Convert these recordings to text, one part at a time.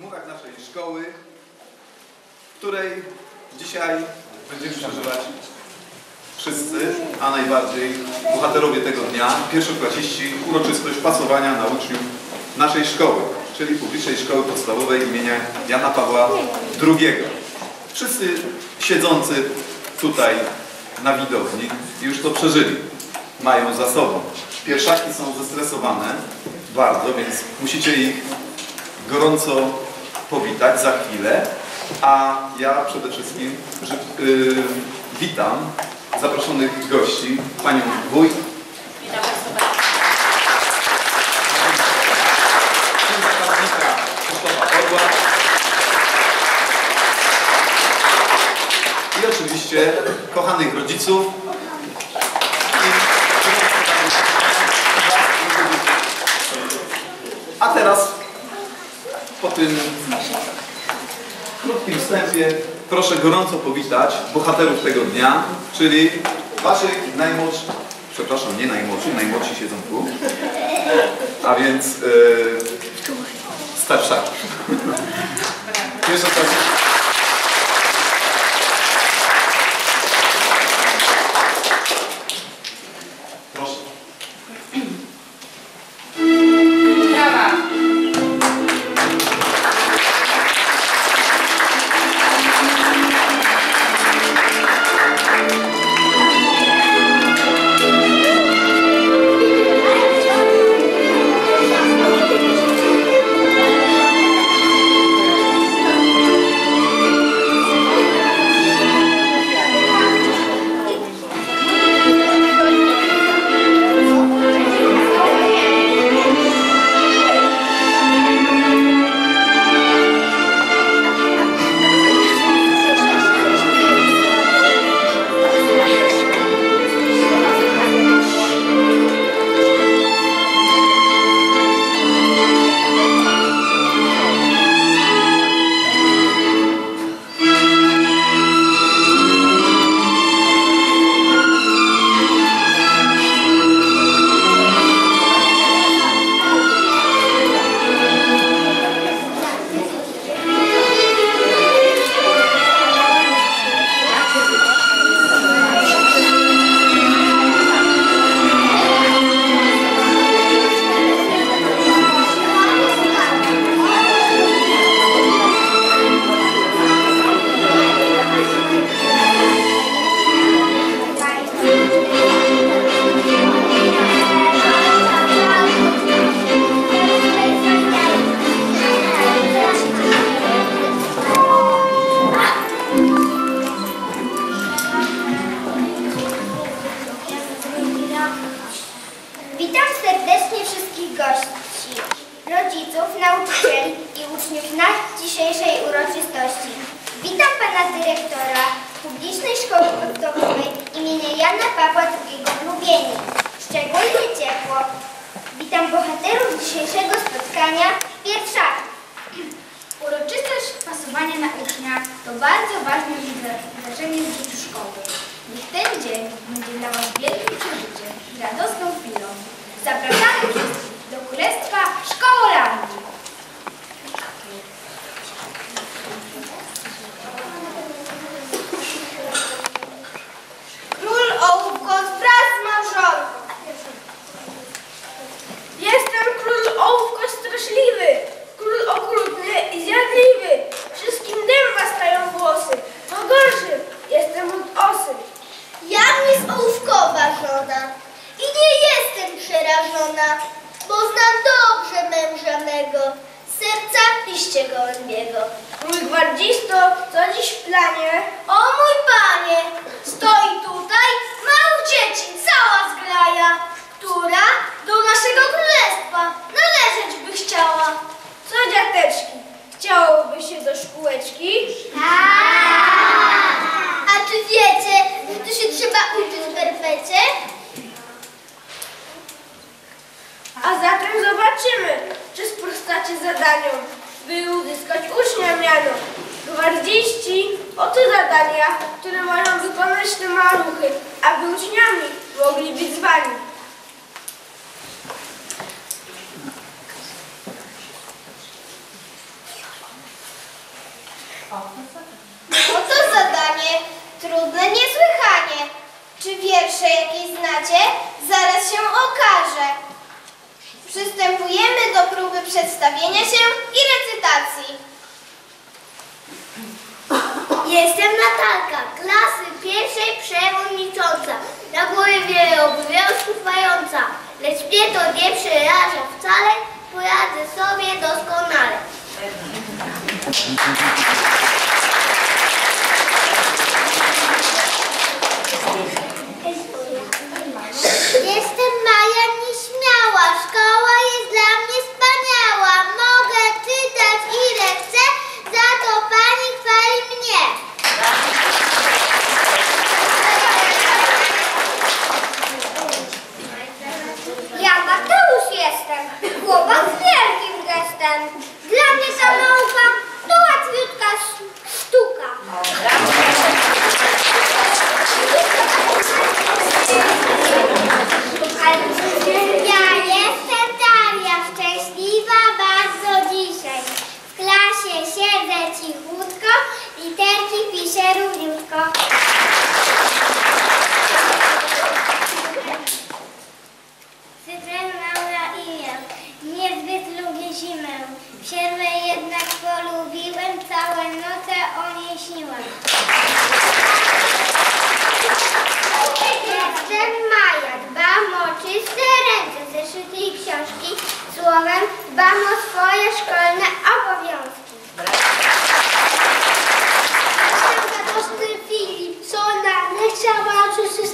murach naszej szkoły, w której dzisiaj będziemy przeżywać wszyscy, a najbardziej bohaterowie tego dnia, pierwszoklasiści, uroczystość pasowania na uczniów naszej szkoły, czyli Publicznej Szkoły Podstawowej imienia Jana Pawła II. Wszyscy siedzący tutaj na widowni już to przeżyli, mają za sobą. Pierwszaki są zestresowane bardzo, więc musicie ich gorąco powitać za chwilę, a ja przede wszystkim yy, witam zaproszonych gości, panią wójt, Witam Państwa i oczywiście kochanych rodziców. A teraz po tym krótkim wstępie proszę gorąco powitać bohaterów tego dnia, czyli waszych najmłodszych, przepraszam, nie najmłodszych, najmłodsi siedzą tu, a więc yy, starszaki. Pierwsza mogli być zwani. Oto zadanie trudne niesłychanie. Czy wiersze jakieś znacie? Zaraz się okaże. Przystępujemy do próby przedstawienia się i recytacji. Jestem Natalka, klasy pierwszej przewodnicząca. Na głowie wiele obowiązków mająca, lecz mnie to nie przeraża wcale, poradzę sobie doskonale. Jestem Maja Nieśmiała. Szkoła jest dla mnie. Mogę czytać za to mnie. 要不要去吃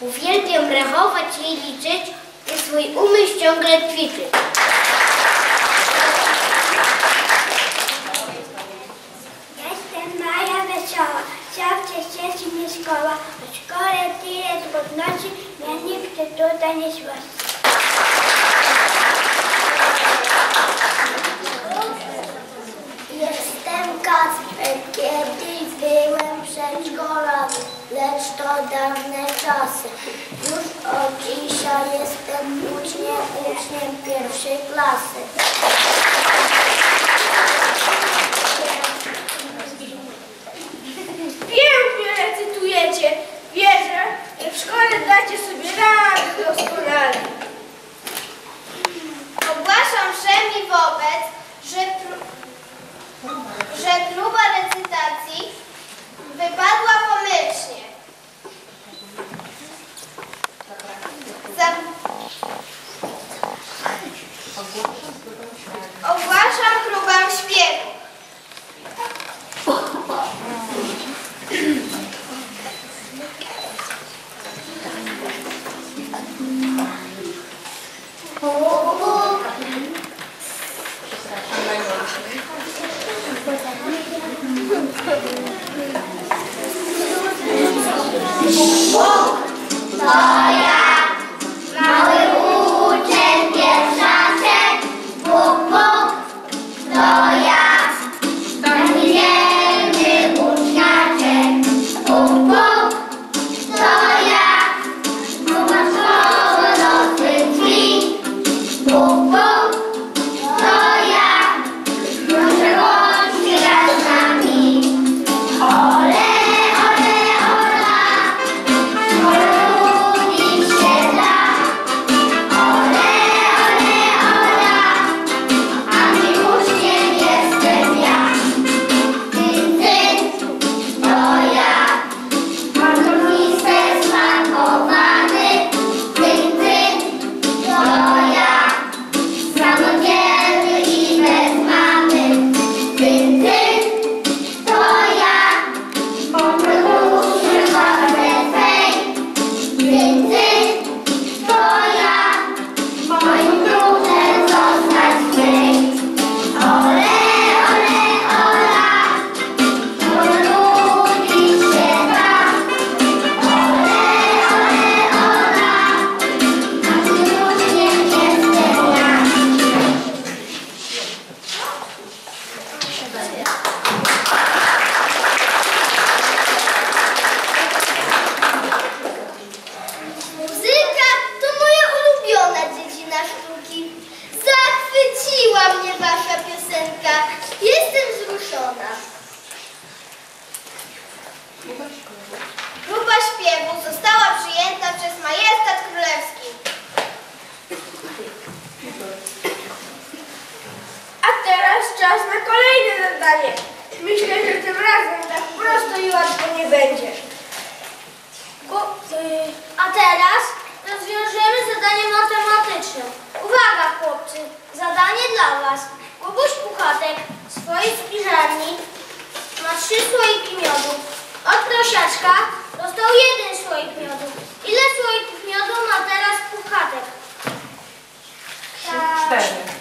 Uwielbiam rachować i liczyć i swój umysł ciągle ćwiczyć. Jestem Maja Wesoła, zawsze cieszy mnie szkoła, o szkole tyle trudności, mnie nikt tutaj nie. Jestem Kacper, kiedyś byłem przedszkolany, lecz to dawne czasy. Już od dzisiaj jestem uczniem, uczniem pierwszej klasy. Pięknie recytujecie. Wierzę, że w szkole dacie sobie radę doskonale. Ogłaszam wszemi wobec, że, pró- że próba recytacji wypadła pomyślnie. Za... Ogłaszam próbę śpiewu. Uczeń Cztery.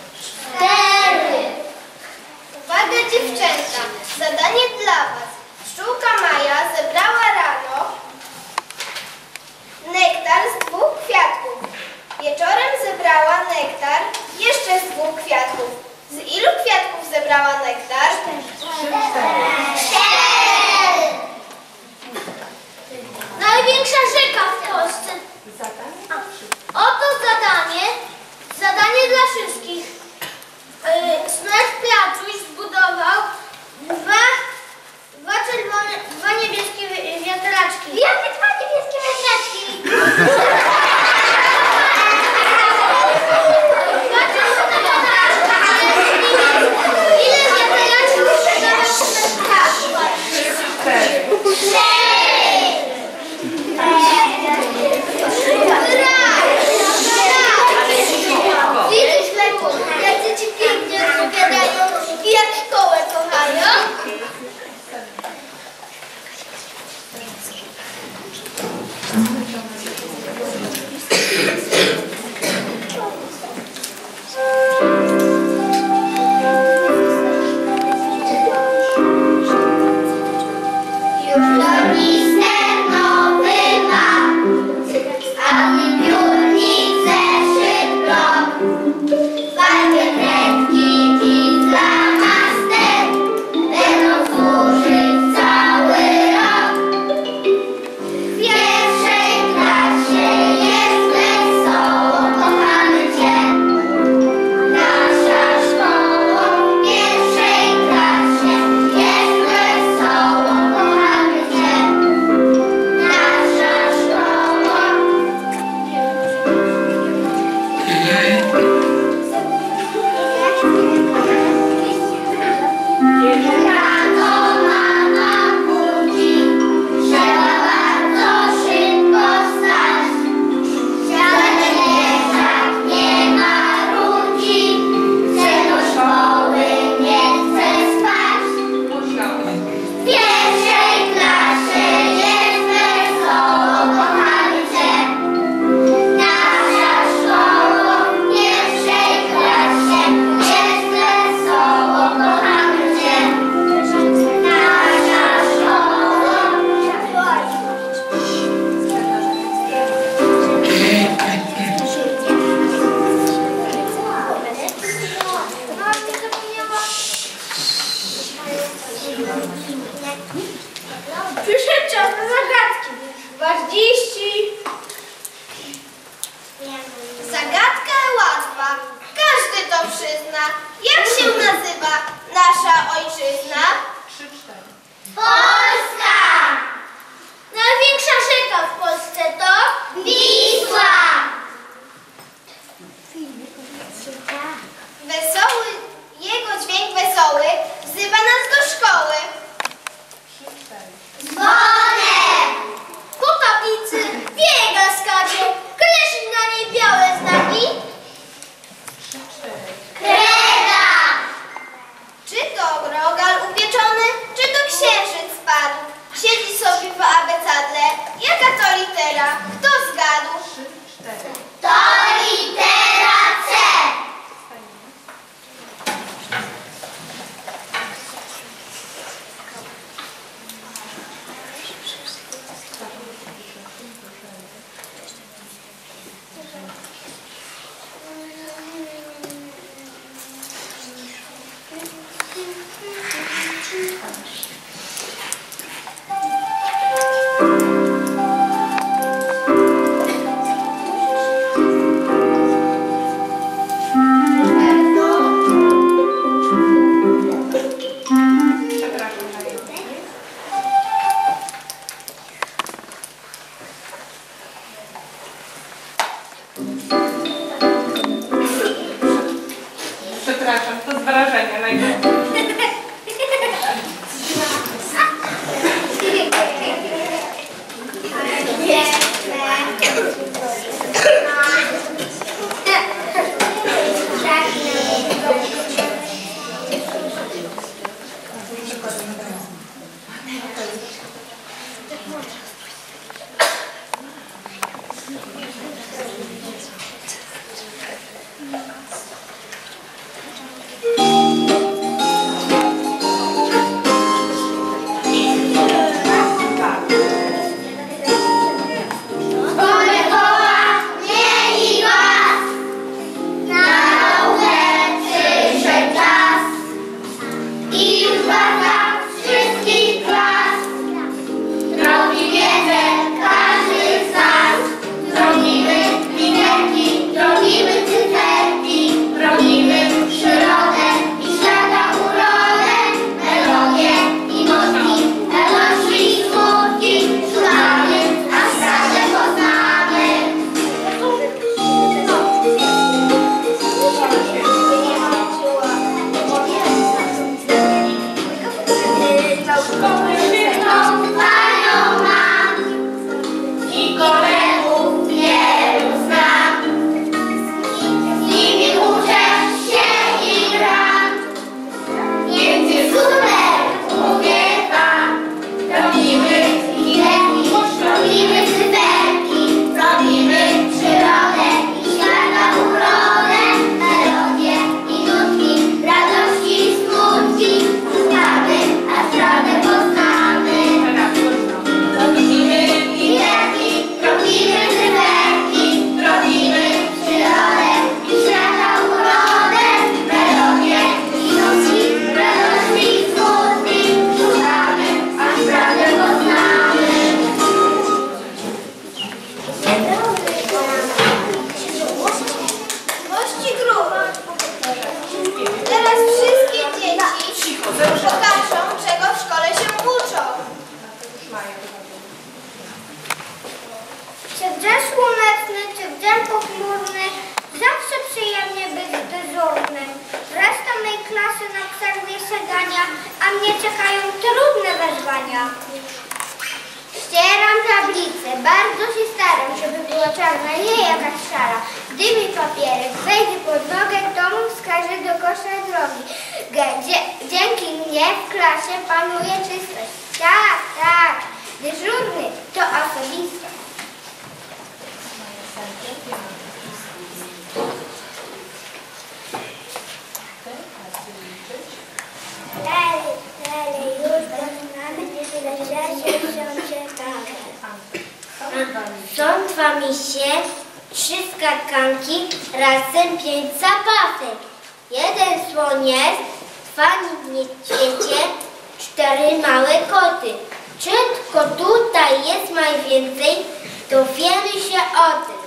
cztery małe koty. Czy tylko tutaj jest najwięcej, dowiemy się o tym.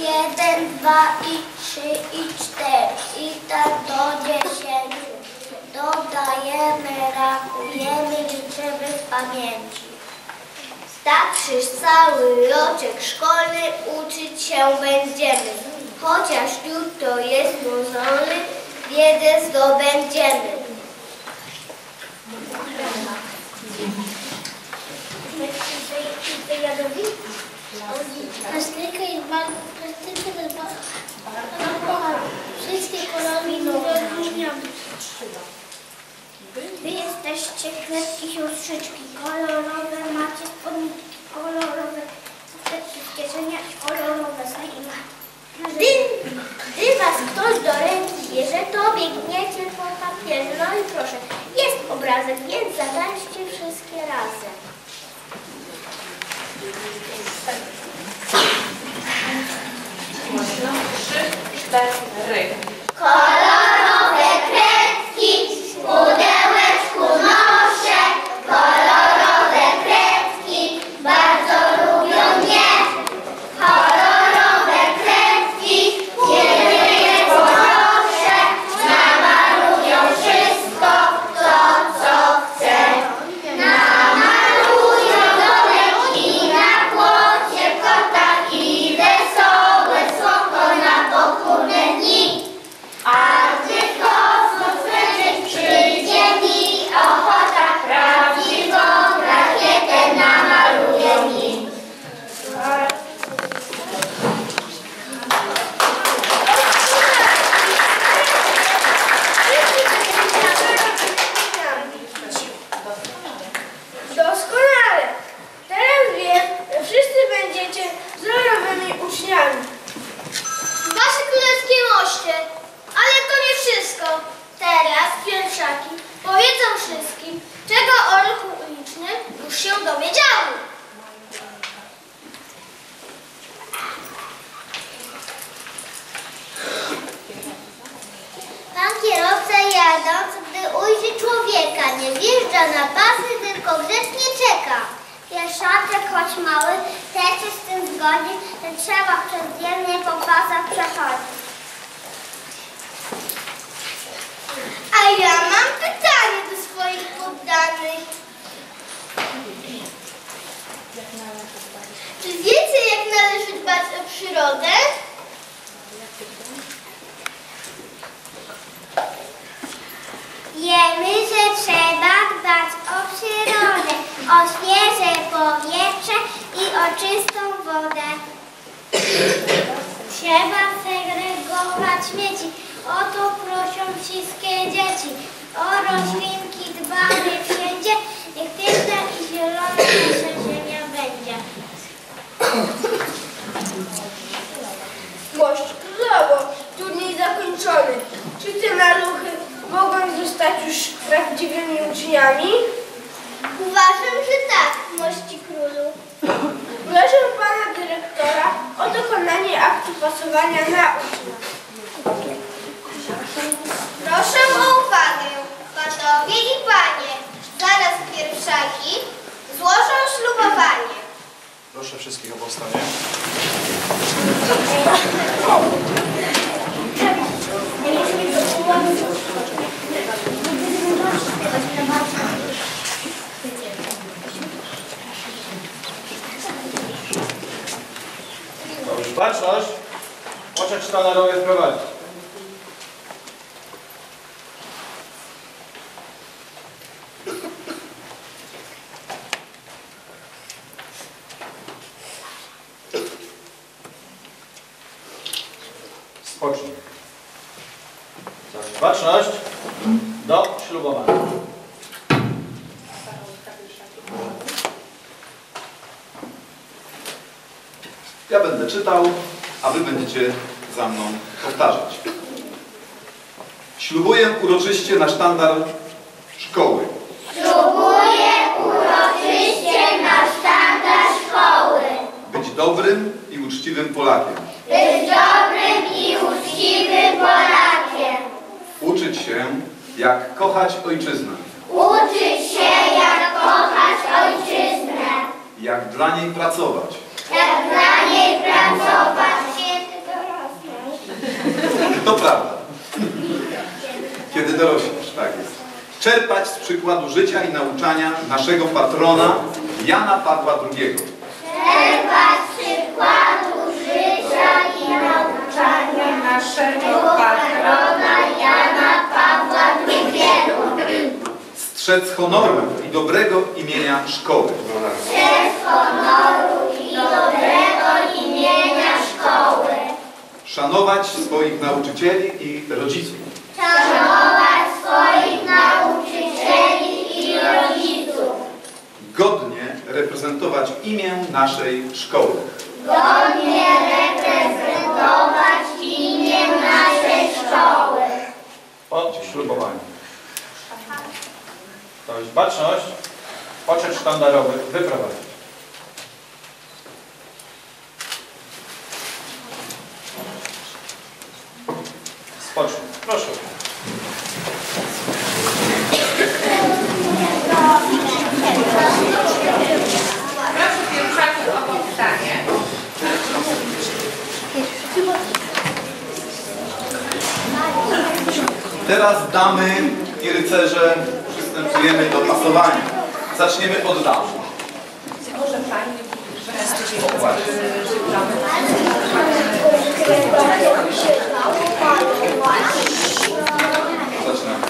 Jeden, dwa i trzy i cztery i tak do dziesięciu. Dodajemy, rakujemy, liczymy w pamięci. Tak przez cały roczek szkolny uczyć się będziemy. Chociaż jutro jest mozolny, wiedzę zdobędziemy. Pastylka jest bardzo pastylka jest bardzo Wszystkie kolory rozróżniamy. Wy jesteście kwiatki siostrzyczki, kolorowe macie spodniki, kolorowe chusteczki w kieszeniach, kolorowe slimy. Gdy, gdy was ktoś do ręki bierze, to biegniecie po papierze. No i proszę, jest obrazek, więc zadańcie wszystkie razem. Trzy, cztery. Kolor wodę. Trzeba segregować śmieci, o to proszą wszystkie dzieci. O roślinki dbamy wszędzie, niech piękna i zielona nasza ziemia będzie. Mość królowo, turniej zakończony. Czy te maluchy mogą zostać już prawdziwymi uczniami? Uważam, że tak, mości królu. Proszę pana dyrektora o dokonanie aktu pasowania na ucznia. Proszę o uwagę, panowie i panie. Zaraz pierwszaki złożą ślubowanie. Proszę wszystkich o powstanie. Dobrze, baczność. Poczet sztandarowy wprowadzić. Spocznij. Dobrze, Baczność do ślubowania. Ja będę czytał, a wy będziecie za mną powtarzać. Ślubuję uroczyście na sztandar szkoły. Ślubuję uroczyście na sztandar szkoły. Być dobrym i uczciwym Polakiem. Być dobrym i uczciwym Polakiem. Uczyć się, jak kochać ojczyznę. Uczyć się, jak kochać ojczyznę. Jak dla niej pracować. Jak dla niej pracować. Kiedy dorosnąć. To prawda. Kiedy jest. Czerpać z przykładu życia i nauczania naszego patrona Jana Pawła II. Czerpać przykładu życia i nauczania Naszego patrona Jana Pawła II. Strzec honoru i dobrego imienia szkoły. Przez honoru i dobrego imienia szkoły. Szanować swoich nauczycieli i rodziców. Szanować swoich nauczycieli i rodziców. Godnie reprezentować imię naszej szkoły. Godnie reprezentować imię naszej szkoły. Od ślubowania. To jest baczność. Poczet sztandarowy wyprowadzić. Spocznij. Proszę. Proszę pierwszaków o powstanie. Teraz damy i rycerze przystępujemy do pasowania. Zaczniemy od dam. Może Pani Zaczynamy.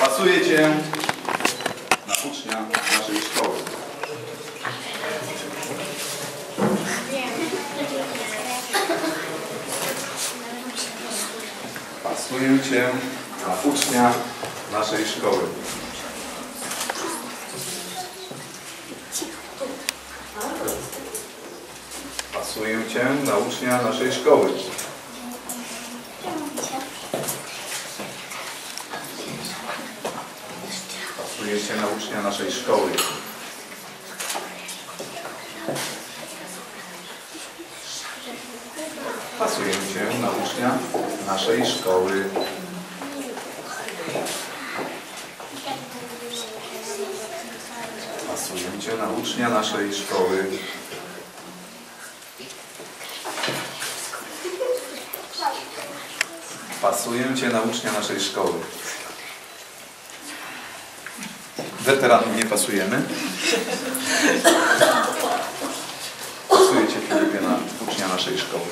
Pasuję Cię na ucznia naszej szkoły. Pasuję Cię na ucznia naszej szkoły. Pasuję Cię na ucznia naszej szkoły. Pasuję Cię na ucznia naszej szkoły. Pasuję Cię na ucznia naszej szkoły. Pasuję Cię na ucznia naszej szkoły. Pasuję Cię na ucznia naszej szkoły. Weteranów nie pasujemy. Pasuje Cię Filipie na ucznia naszej szkoły.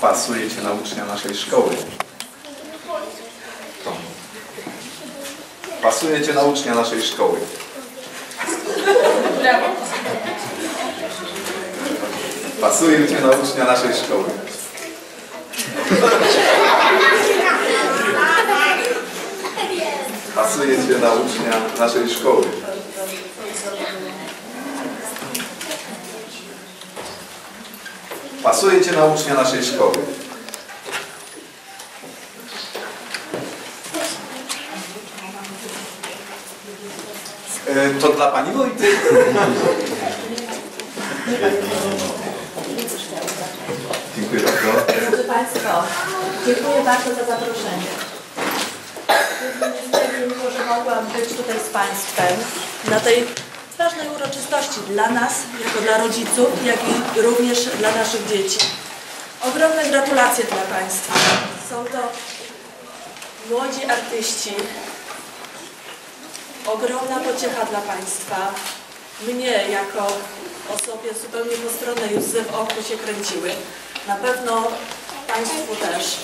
Pasuje Cię na ucznia naszej szkoły. Pasuje Cię na ucznia naszej szkoły. Pasujecie na ucznia naszej szkoły. Pasujecie na ucznia naszej szkoły. Pasujecie na ucznia naszej szkoły. To dla Pani Wojty. Dziękuję bardzo. Drodzy Państwo, dziękuję bardzo za zaproszenie. Niestety, mimo że mogłam być tutaj z Państwem na tej ważnej uroczystości dla nas, jako dla rodziców, jak i również dla naszych dzieci. Ogromne gratulacje dla Państwa. Są to młodzi artyści. Ogromna pociecha dla Państwa. Mnie jako osobie zupełnie postronnej łzy w oku się kręciły. Na pewno Państwu też.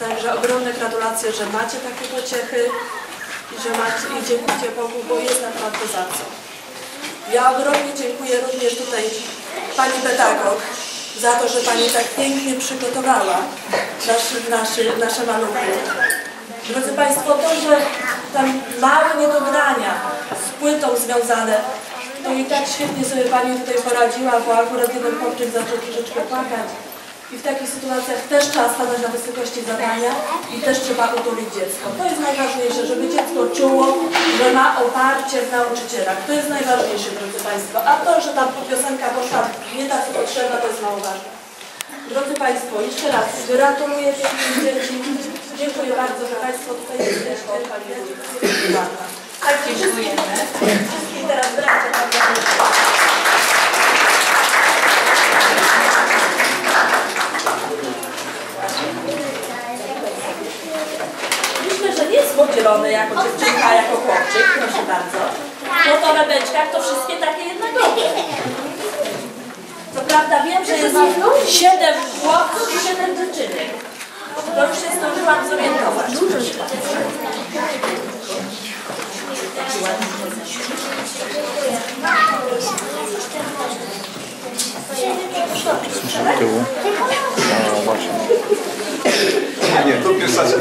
Także ogromne gratulacje, że macie takie pociechy i że macie i dziękuję Bogu, bo jest naprawdę za co. Ja ogromnie dziękuję również tutaj Pani pedagog za to, że Pani tak pięknie przygotowała nasze, nasze, nasze maluchy. Drodzy Państwo, to, że tam małe niedogrania z płytą związane, to i tak świetnie sobie Pani tutaj poradziła, bo akurat jeden chłopczyk zaczął troszeczkę płakać. I w takich sytuacjach też trzeba stanąć na wysokości zadania i też trzeba utulić dziecko. To jest najważniejsze, żeby dziecko czuło, że ma oparcie w nauczycielach. To jest najważniejsze, drodzy Państwo. A to, że ta piosenka poszła nie tak co potrzeba, to jest mało ważne. Drodzy Państwo, jeszcze raz gratuluję pięknych dzieci. Dziękuję bardzo, że Państwo tutaj jesteście. Pani. Tak, dziękujemy. Wszystkim teraz bracia bardzo proszę. Myślę, podzielony jako dziewczynka, a jako chłopczyk, proszę bardzo. Po torebeczkach to wszystkie takie jednakowe. Co prawda wiem, że jest siedem chłopców i siedem dziewczynek. To już się zdążyłam zorientować. Nie, nie, to pierwsza rzecz.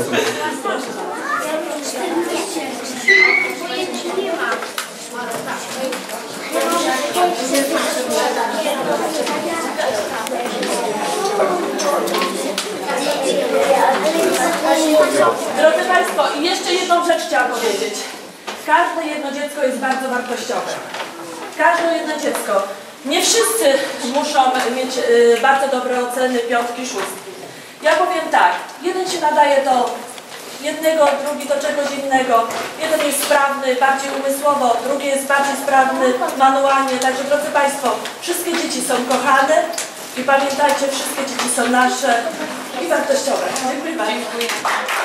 Drodzy Państwo, i jeszcze jedną rzecz chciałam powiedzieć. Każde jedno dziecko jest bardzo wartościowe. Każde jedno dziecko. Nie wszyscy muszą mieć y, bardzo dobre oceny, piątki, szóstki. Ja powiem tak, jeden się nadaje do jednego, drugi do czegoś innego. Jeden jest sprawny bardziej umysłowo, drugi jest bardziej sprawny manualnie. Także drodzy Państwo, wszystkie dzieci są kochane i pamiętajcie, wszystkie dzieci są nasze i wartościowe. Dziękuję bardzo.